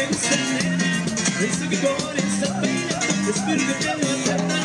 It's were standing, they took a board thing. stopped paying up. The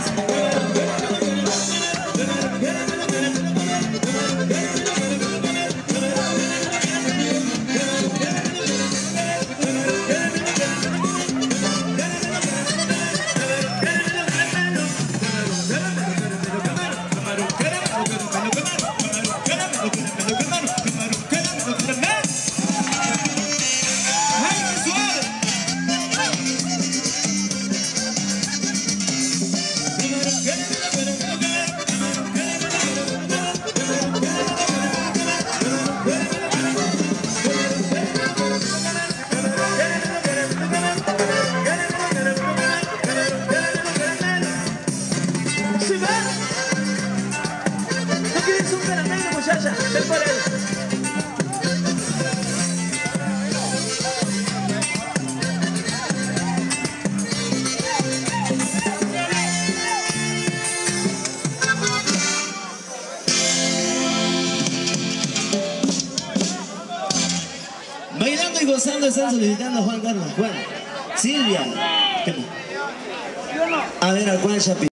muchacha? Ven por ahí. Bailando y gozando están solicitando a Juan Carlos. Juan. Silvia. A ver, ¿a cuál chapi?